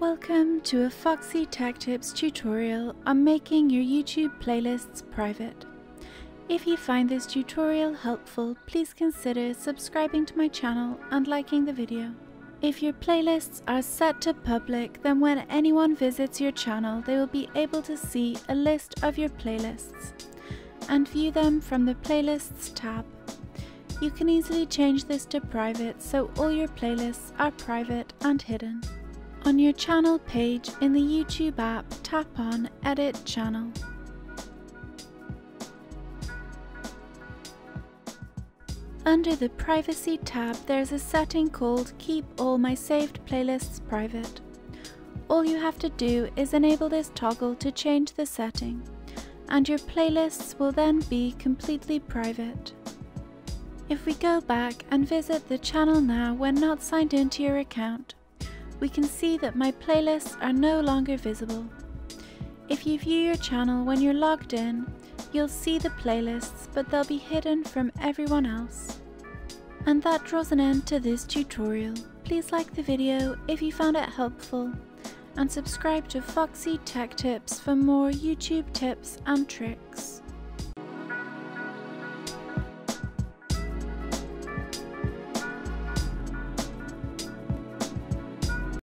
Welcome to a Foxy Tech Tips tutorial on making your YouTube playlists private. If you find this tutorial helpful, please consider subscribing to my channel and liking the video. If your playlists are set to public, then when anyone visits your channel, they will be able to see a list of your playlists and view them from the Playlists tab. You can easily change this to private so all your playlists are private and hidden. On your channel page in the YouTube app, tap on Edit Channel. Under the Privacy tab, there's a setting called Keep All My Saved Playlists Private. All you have to do is enable this toggle to change the setting, and your playlists will then be completely private. If we go back and visit the channel now when not signed into your account, we can see that my playlists are no longer visible. If you view your channel when you're logged in, you'll see the playlists, but they'll be hidden from everyone else. And that draws an end to this tutorial. Please like the video if you found it helpful, and subscribe to Foxy Tech Tips for more YouTube tips and tricks.